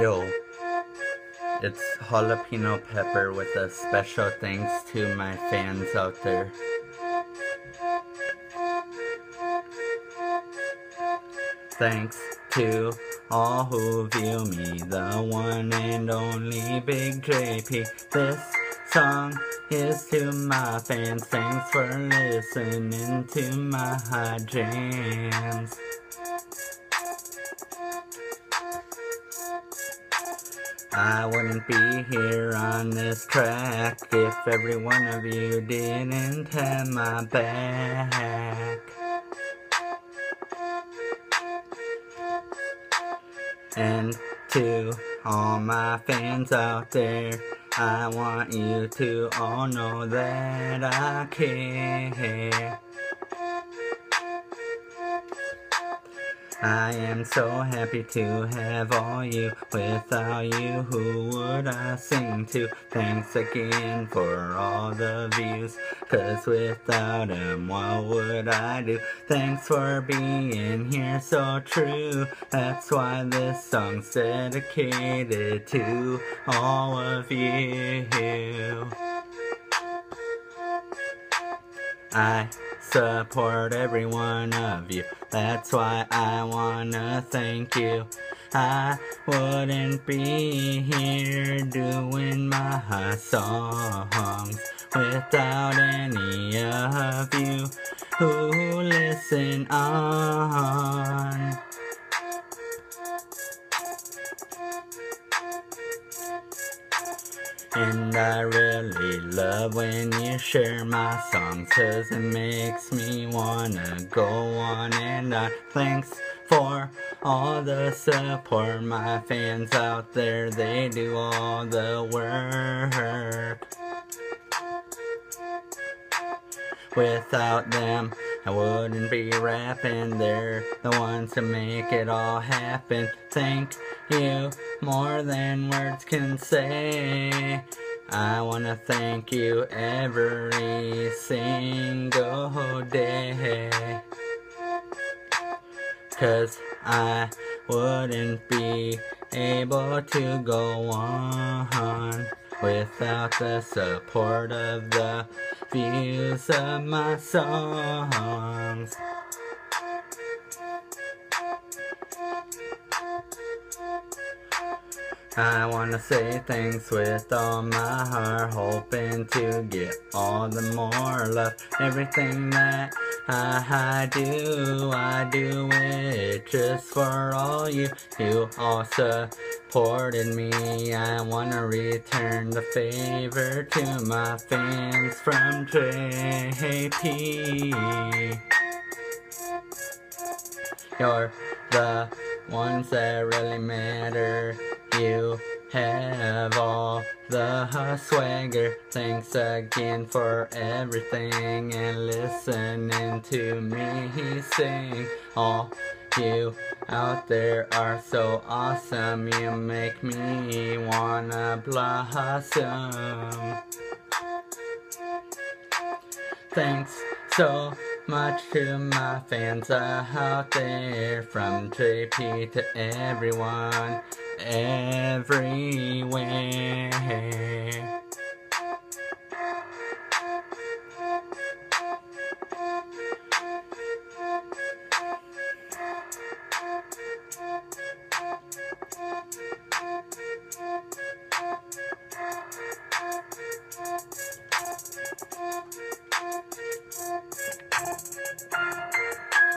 Yo, it's jalapeno pepper with a special thanks to my fans out there. Thanks to all who view me, the one and only Big JP. This song is to my fans. Thanks for listening to my jams. I wouldn't be here on this track if every one of you didn't have my back. And to all my fans out there, I want you to all know that I care. I am so happy to have all you. Without you, who would I sing to? Thanks again for all the views. Cause without them, what would I do? Thanks for being here so true. That's why this song's dedicated to all of you. I support every one of you. That's why I wanna thank you. I wouldn't be here doing my songs without any of you who listen on. And I really love when you share my songs Cause it makes me wanna go on. And on Thanks for all the support. My fans out there, they do all the work. Without them, I wouldn't be rapping. They're the ones to make it all happen. Thank you more than words can say. I wanna thank you every single day. Cause I wouldn't be able to go on without the support of the views of my songs. I wanna say thanks with all my heart, hoping to get all the more love. Everything that I do, I do it just for all you. You all supported me. I wanna return the favor to my fans from JP. You're the ones that really matter. You have all the swagger. Thanks again for everything and listening to me sing. All you out there are so awesome. You make me wanna blossom. Thanks so much to my fans out there, from JP to everyone, everywhere. Thank you.